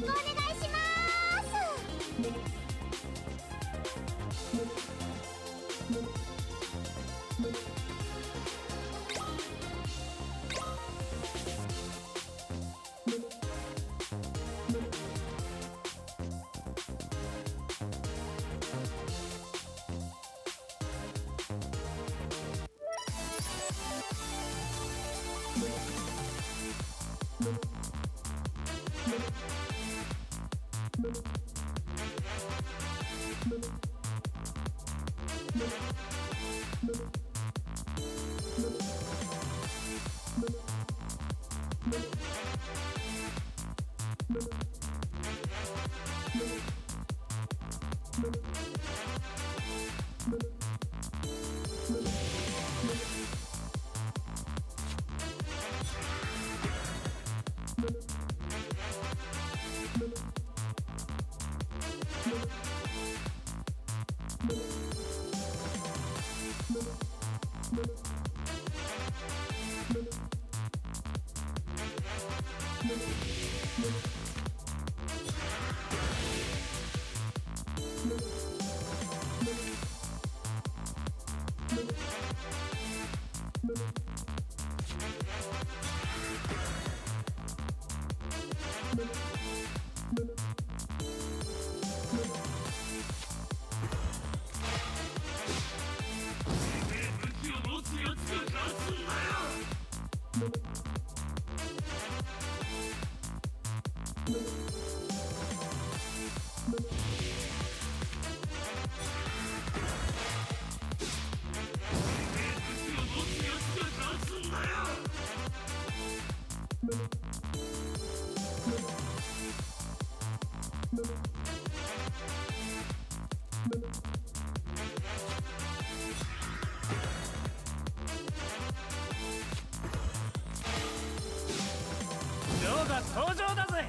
しくお 登場だぜ。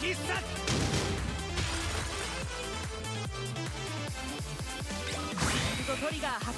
必殺フトトリガー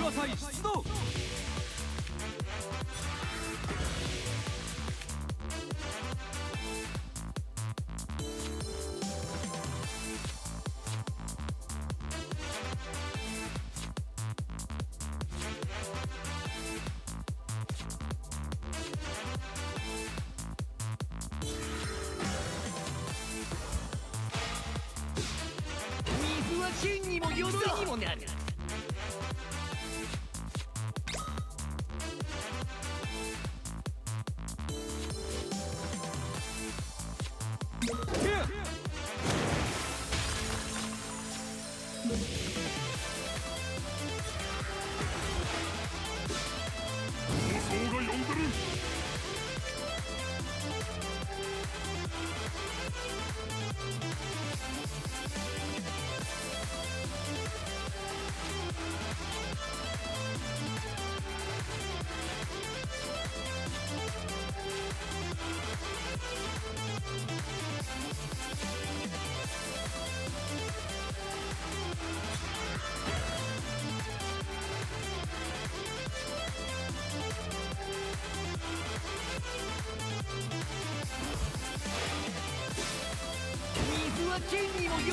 クアサイ出動。水は剣にも鎧にもなる。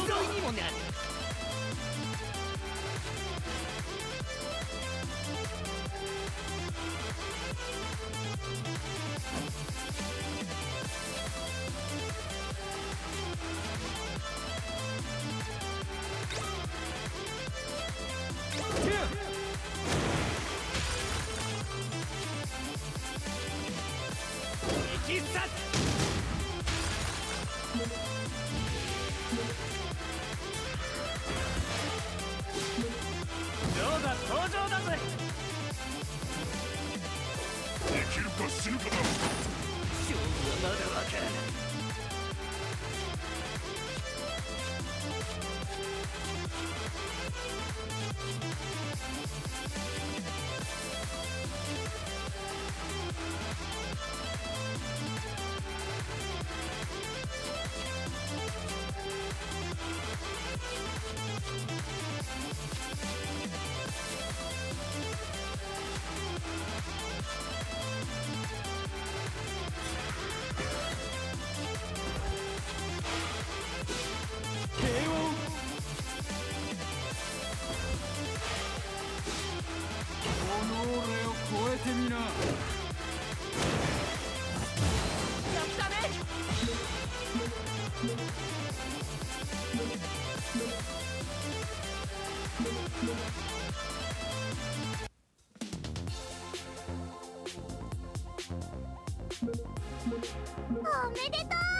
鎧にもなる。おめでとう